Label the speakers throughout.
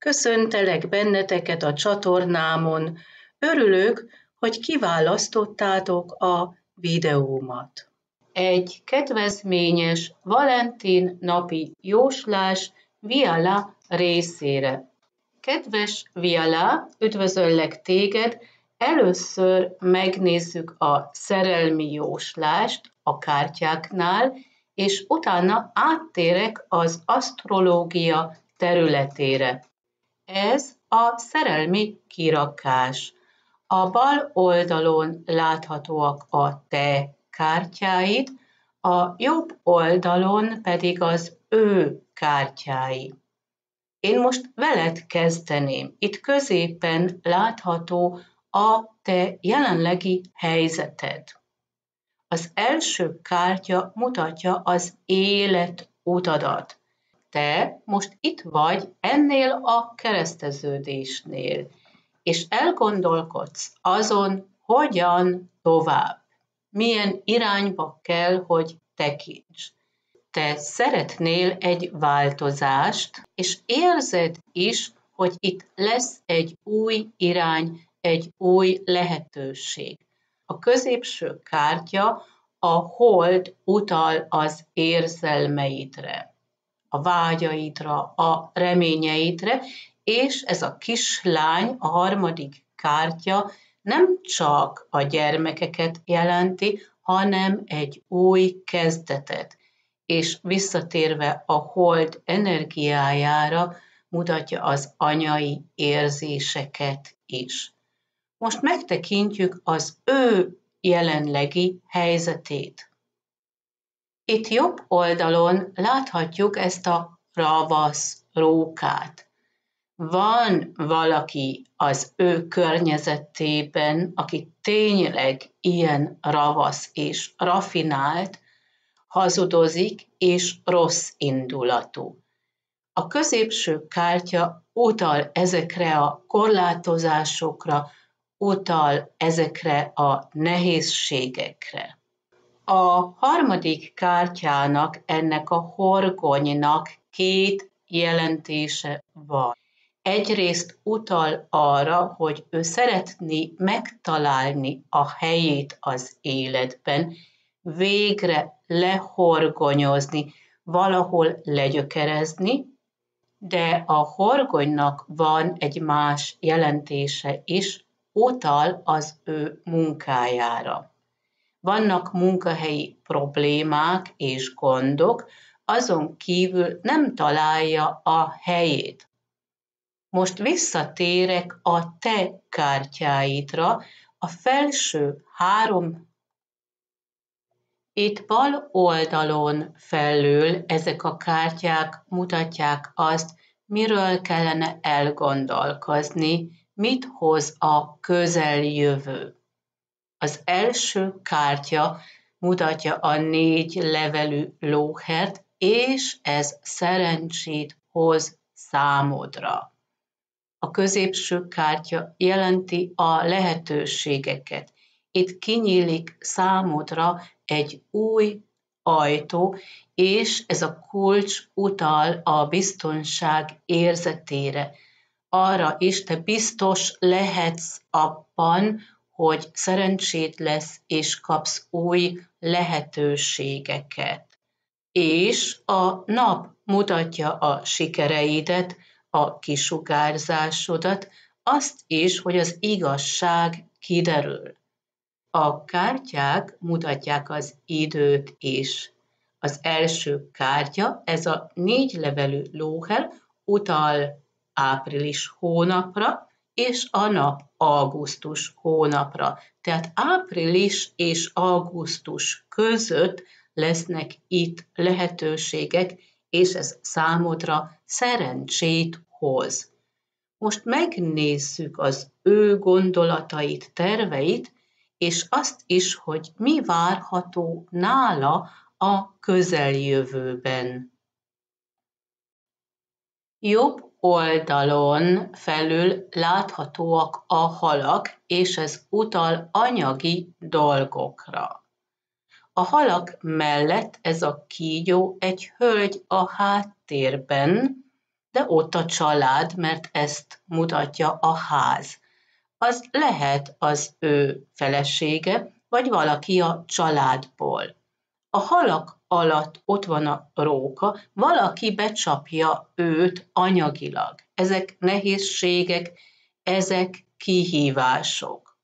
Speaker 1: Köszöntelek benneteket a csatornámon. Örülök, hogy kiválasztottátok a videómat. Egy kedvezményes Valentin napi jóslás Viala részére. Kedves Viala, üdvözöllek téged! Először megnézzük a szerelmi jóslást a kártyáknál, és utána áttérek az asztrológia területére. Ez a szerelmi kirakás. A bal oldalon láthatóak a te kártyáid, a jobb oldalon pedig az ő kártyái. Én most veled kezdeném. Itt középen látható a te jelenlegi helyzeted. Az első kártya mutatja az élet utadat te most itt vagy ennél a kereszteződésnél, és elgondolkodsz azon, hogyan tovább, milyen irányba kell, hogy tekints. Te szeretnél egy változást, és érzed is, hogy itt lesz egy új irány, egy új lehetőség. A középső kártya a hold utal az érzelmeidre a vágyaidra, a reményeidre, és ez a kislány, a harmadik kártya nem csak a gyermekeket jelenti, hanem egy új kezdetet. És visszatérve a hold energiájára, mutatja az anyai érzéseket is. Most megtekintjük az ő jelenlegi helyzetét. Itt jobb oldalon láthatjuk ezt a ravasz rókát. Van valaki az ő környezetében, aki tényleg ilyen ravasz és rafinált, hazudozik és rossz indulatú. A középső kártya utal ezekre a korlátozásokra, utal ezekre a nehézségekre. A harmadik kártyának, ennek a horgonynak két jelentése van. Egyrészt utal arra, hogy ő szeretné megtalálni a helyét az életben, végre lehorgonyozni, valahol legyökerezni, de a horgonynak van egy más jelentése is, utal az ő munkájára vannak munkahelyi problémák és gondok, azon kívül nem találja a helyét. Most visszatérek a te kártyáidra, a felső három itt bal oldalon felül ezek a kártyák mutatják azt, miről kellene elgondolkozni, mit hoz a közeljövő. Az első kártya mutatja a négy levelű lóhert, és ez szerencsét hoz számodra. A középső kártya jelenti a lehetőségeket. Itt kinyílik számodra egy új ajtó, és ez a kulcs utal a biztonság érzetére. Arra is te biztos lehetsz abban, hogy szerencsét lesz, és kapsz új lehetőségeket. És a nap mutatja a sikereidet, a kisugárzásodat, azt is, hogy az igazság kiderül. A kártyák mutatják az időt is. Az első kártya, ez a négy levelű lóhel, utal április hónapra, és a nap augusztus hónapra. Tehát április és augusztus között lesznek itt lehetőségek, és ez számodra szerencsét hoz. Most megnézzük az ő gondolatait, terveit, és azt is, hogy mi várható nála a közeljövőben. Jobb oldalon felül láthatóak a halak, és ez utal anyagi dolgokra. A halak mellett ez a kígyó egy hölgy a háttérben, de ott a család, mert ezt mutatja a ház. Az lehet az ő felesége, vagy valaki a családból. A halak alatt ott van a róka, valaki becsapja őt anyagilag. Ezek nehézségek, ezek kihívások.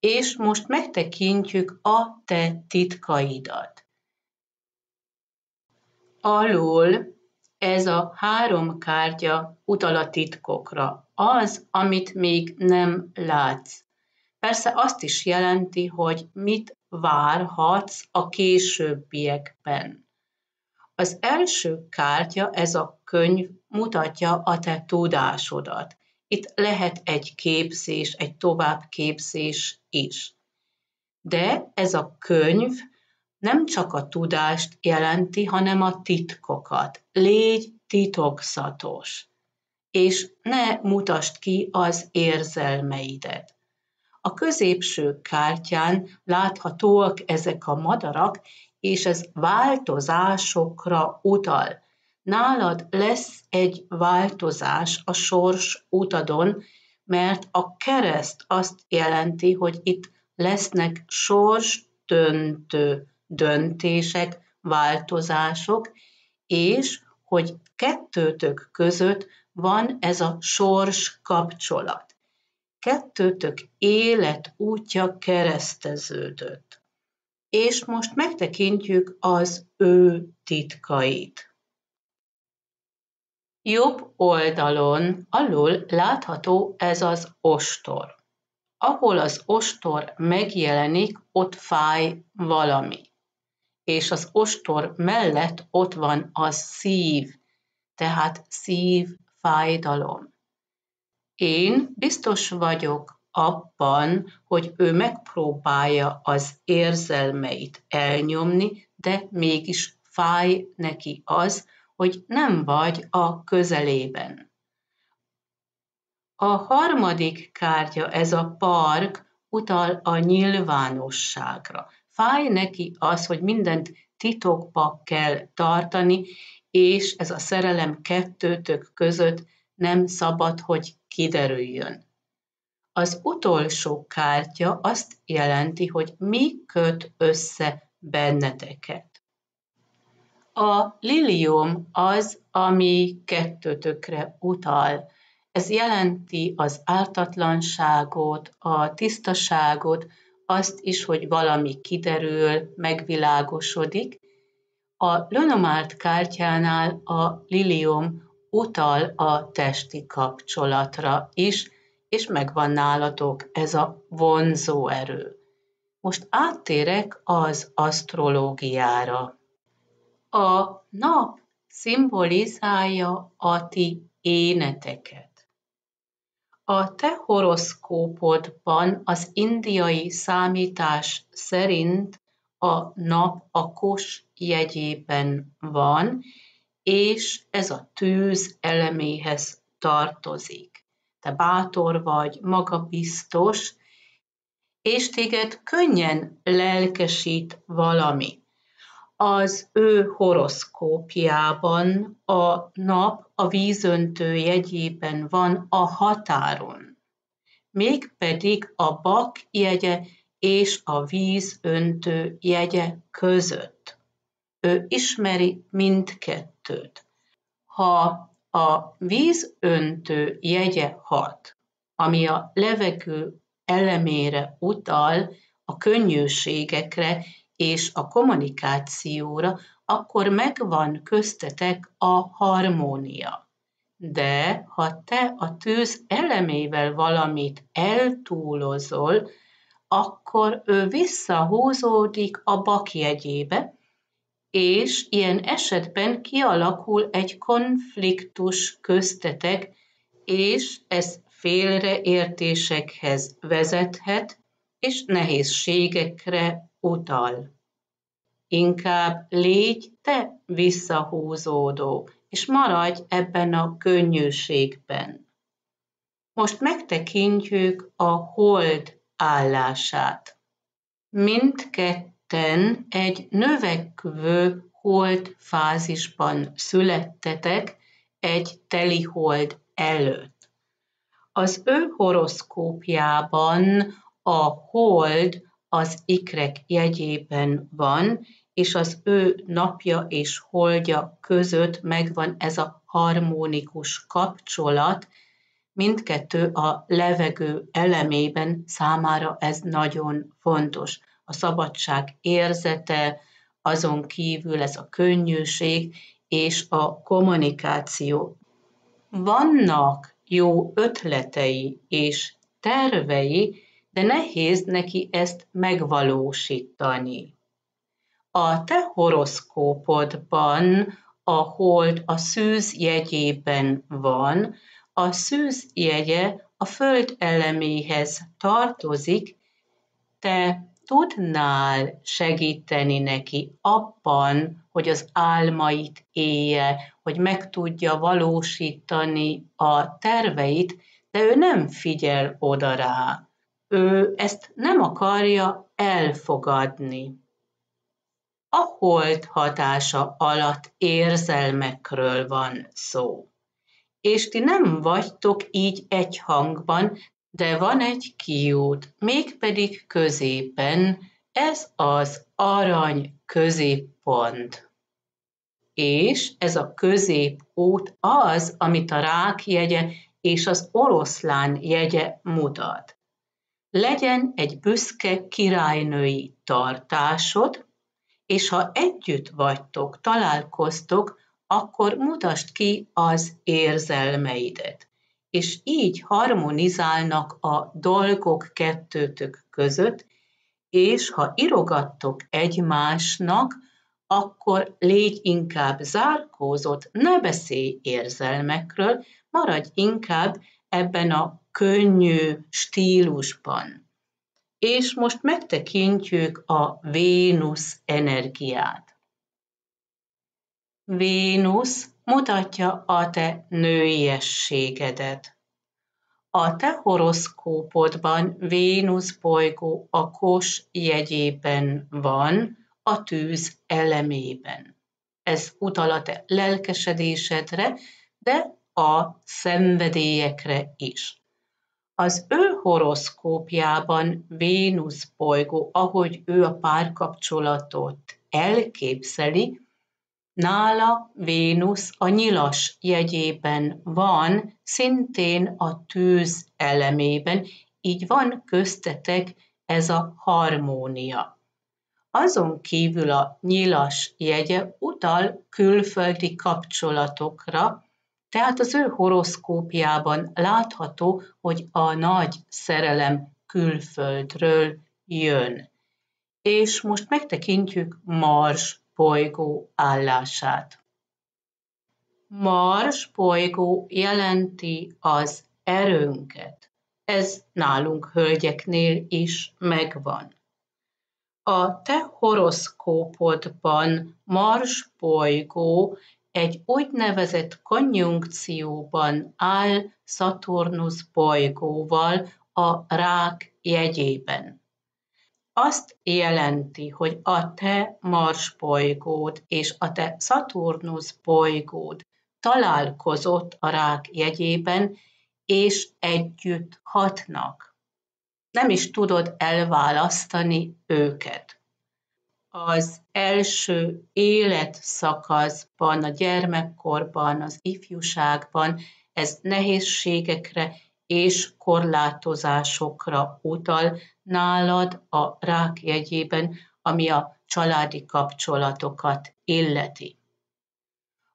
Speaker 1: És most megtekintjük a te titkaidat. Alul ez a három kártya utal a titkokra, az, amit még nem látsz. Persze azt is jelenti, hogy mit várhatsz a későbbiekben. Az első kártya, ez a könyv mutatja a te tudásodat. Itt lehet egy képzés, egy továbbképzés is. De ez a könyv nem csak a tudást jelenti, hanem a titkokat. Légy titokzatos, és ne mutasd ki az érzelmeidet. A középső kártyán láthatóak ezek a madarak, és ez változásokra utal. Nálad lesz egy változás a sors utadon, mert a kereszt azt jelenti, hogy itt lesznek sors döntő döntések, változások, és hogy kettőtök között van ez a sors kapcsolat. Kettőtök élet útja kereszteződött. És most megtekintjük az ő titkait. Jobb oldalon alul látható ez az ostor. Ahol az ostor megjelenik, ott fáj valami és az ostor mellett ott van a szív, tehát szív fájdalom. Én biztos vagyok abban, hogy ő megpróbálja az érzelmeit elnyomni, de mégis fáj neki az, hogy nem vagy a közelében. A harmadik kártya, ez a park, utal a nyilvánosságra. Fáj neki az, hogy mindent titokba kell tartani, és ez a szerelem kettőtök között nem szabad, hogy kiderüljön. Az utolsó kártya azt jelenti, hogy mi köt össze benneteket. A lilium az, ami kettőtökre utal. Ez jelenti az ártatlanságot, a tisztaságot, azt is, hogy valami kiderül, megvilágosodik. A Lenormand kártyánál a lilium utal a testi kapcsolatra is, és megvan nálatok ez a vonzó erő. Most áttérek az asztrológiára. A nap szimbolizálja a ti éneteket. A te horoszkópodban az indiai számítás szerint a nap a kos jegyében van, és ez a tűz eleméhez tartozik. Te bátor vagy, magabiztos, és téged könnyen lelkesít valami az ő horoszkópjában a nap a vízöntő jegyében van a határon, mégpedig a bak jegye és a vízöntő jegye között. Ő ismeri mindkettőt. Ha a vízöntő jegye hat, ami a levegő elemére utal, a könnyűségekre és a kommunikációra, akkor megvan köztetek a harmónia. De ha te a tűz elemével valamit eltúlozol, akkor ő visszahúzódik a bakjegyébe, és ilyen esetben kialakul egy konfliktus köztetek, és ez félreértésekhez vezethet, és nehézségekre utal. Inkább légy te visszahúzódó, és maradj ebben a könnyűségben. Most megtekintjük a hold állását. Mindketten egy növekvő hold fázisban születtetek, egy telihold előtt. Az ő horoszkópjában a hold az ikrek jegyében van, és az ő napja és holdja között megvan ez a harmonikus kapcsolat, mindkettő a levegő elemében számára ez nagyon fontos. A szabadság érzete, azon kívül ez a könnyűség és a kommunikáció. Vannak jó ötletei és tervei, de nehéz neki ezt megvalósítani. A te horoszkópodban a hold a szűz jegyében van, a szűz jegye a föld eleméhez tartozik, te tudnál segíteni neki abban, hogy az álmait élje, hogy meg tudja valósítani a terveit, de ő nem figyel oda rá. Ő ezt nem akarja elfogadni. A hold hatása alatt érzelmekről van szó. És ti nem vagytok így egy hangban, de van egy kiút, mégpedig középen, ez az arany középpont. És ez a középút az, amit a rák jegye és az oroszlán jegye mutat. Legyen egy büszke királynői tartásod, és ha együtt vagytok, találkoztok, akkor mutasd ki az érzelmeidet és így harmonizálnak a dolgok kettőtök között, és ha irogattok egymásnak, akkor légy inkább zárkózott, ne beszélj érzelmekről, maradj inkább ebben a könnyű stílusban. És most megtekintjük a Vénusz energiát. Vénusz mutatja a te nőiességedet. A te horoszkópodban Vénusz bolygó a kos jegyében van, a tűz elemében. Ez utal a te lelkesedésedre, de a szenvedélyekre is. Az ő horoszkópjában Vénusz bolygó, ahogy ő a párkapcsolatot elképzeli, Nála Vénusz a nyilas jegyében van, szintén a tűz elemében, így van köztetek ez a harmónia. Azon kívül a nyilas jegye utal külföldi kapcsolatokra, tehát az ő horoszkópjában látható, hogy a nagy szerelem külföldről jön. És most megtekintjük Mars bolygó állását. Mars bolygó jelenti az erőnket. Ez nálunk hölgyeknél is megvan. A te horoszkópodban Mars bolygó egy úgynevezett konjunkcióban áll Szaturnusz bolygóval a rák jegyében azt jelenti, hogy a te Mars bolygód és a te Szaturnusz bolygód találkozott a rák jegyében, és együtt hatnak. Nem is tudod elválasztani őket. Az első életszakaszban, a gyermekkorban, az ifjúságban ez nehézségekre és korlátozásokra utal nálad a rák jegyében, ami a családi kapcsolatokat illeti.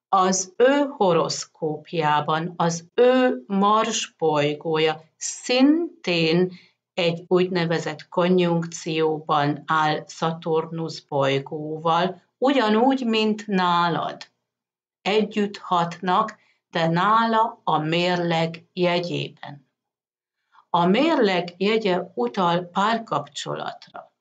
Speaker 1: Az ő horoszkópjában az ő Mars bolygója szintén egy úgynevezett konjunkcióban áll Szaturnusz bolygóval, ugyanúgy, mint nálad. Együtt hatnak, de nála a mérleg jegyében. A mérleg jegye utal párkapcsolatra.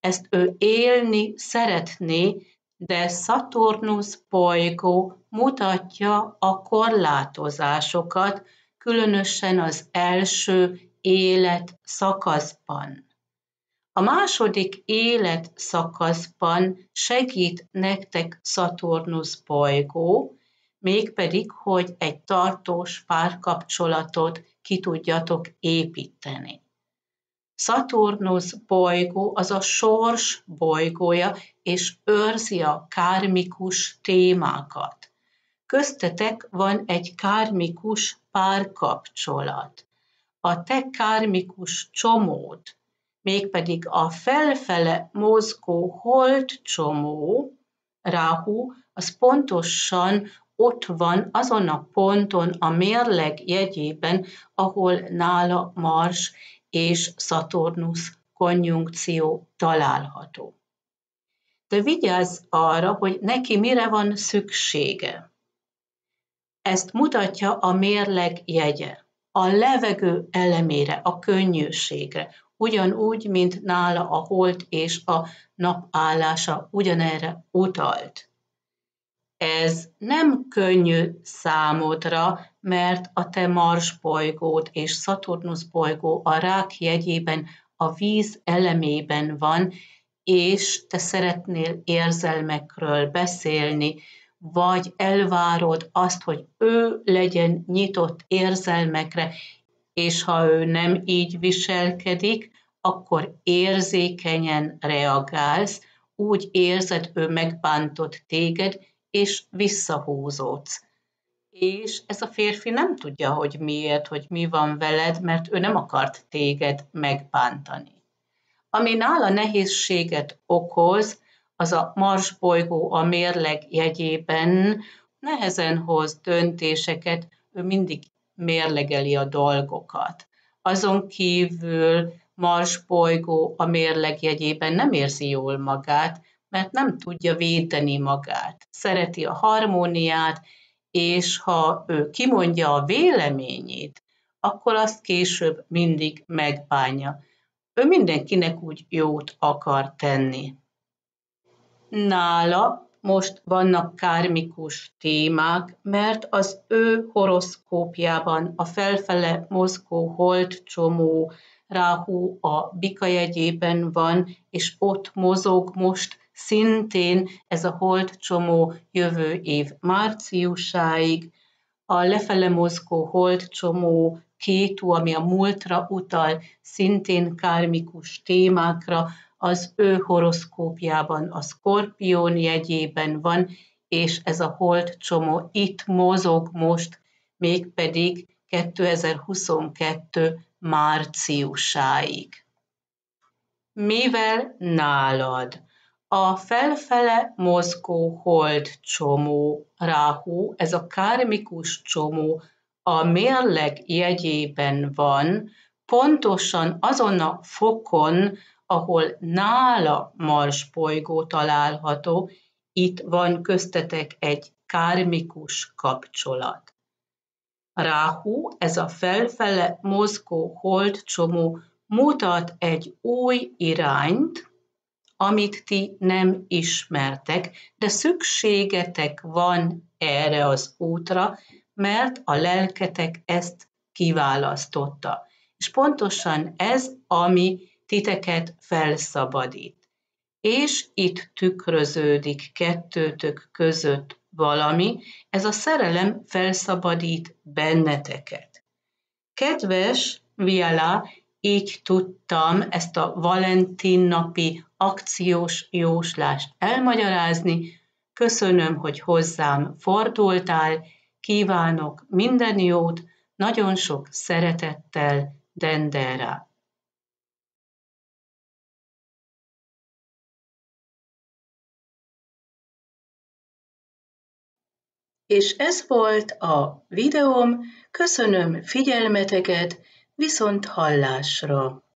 Speaker 1: Ezt ő élni szeretné, de Szaturnusz bolygó mutatja a korlátozásokat, különösen az első élet szakaszban. A második élet szakaszban segít nektek Szaturnusz bolygó, mégpedig, hogy egy tartós párkapcsolatot ki tudjatok építeni. Szaturnusz bolygó az a sors bolygója, és őrzi a kármikus témákat. Köztetek van egy kármikus párkapcsolat. A te kármikus csomód, mégpedig a felfele mozgó holt csomó, Ráhu, az pontosan ott van azon a ponton a mérleg jegyében, ahol nála Mars és Szaturnusz konjunkció található. De vigyázz arra, hogy neki mire van szüksége. Ezt mutatja a mérleg jegye, a levegő elemére, a könnyűségre, ugyanúgy, mint nála a hold és a nap állása ugyanerre utalt. Ez nem könnyű számodra, mert a te Mars bolygód és Szaturnusz bolygó a rák jegyében a víz elemében van, és te szeretnél érzelmekről beszélni, vagy elvárod azt, hogy ő legyen nyitott érzelmekre, és ha ő nem így viselkedik, akkor érzékenyen reagálsz, úgy érzed, ő megbántott téged, és visszahúzódsz. És ez a férfi nem tudja, hogy miért, hogy mi van veled, mert ő nem akart téged megbántani. Ami nála nehézséget okoz, az a Mars bolygó a mérleg jegyében nehezen hoz döntéseket, ő mindig mérlegeli a dolgokat. Azon kívül Mars bolygó a mérleg jegyében nem érzi jól magát, mert nem tudja védeni magát. Szereti a harmóniát, és ha ő kimondja a véleményét, akkor azt később mindig megbánja. Ő mindenkinek úgy jót akar tenni. Nála most vannak kármikus témák, mert az ő horoszkópjában a felfele mozgó hold csomó Ráhu a bika jegyében van, és ott mozog most szintén ez a hold csomó jövő év márciusáig. A lefele mozgó hold csomó kétú, ami a múltra utal, szintén kármikus témákra, az ő horoszkópjában a Skorpión jegyében van, és ez a hold csomó itt mozog most, mégpedig 2022 márciusáig. Mivel nálad a felfele mozgó hold csomó, ráhú, ez a kármikus csomó a mérleg jegyében van, pontosan azon a fokon, ahol nála Mars bolygó található, itt van köztetek egy kármikus kapcsolat. Ráhu, ez a felfele mozgó holdcsomó mutat egy új irányt, amit ti nem ismertek, de szükségetek van erre az útra, mert a lelketek ezt kiválasztotta. És pontosan ez, ami titeket felszabadít. És itt tükröződik kettőtök között valami, ez a szerelem felszabadít benneteket. Kedves Viala, így tudtam ezt a Valentin napi akciós jóslást elmagyarázni. Köszönöm, hogy hozzám fordultál, kívánok minden jót, nagyon sok szeretettel, Dendera. És ez volt a videóm, köszönöm figyelmeteket, viszont hallásra!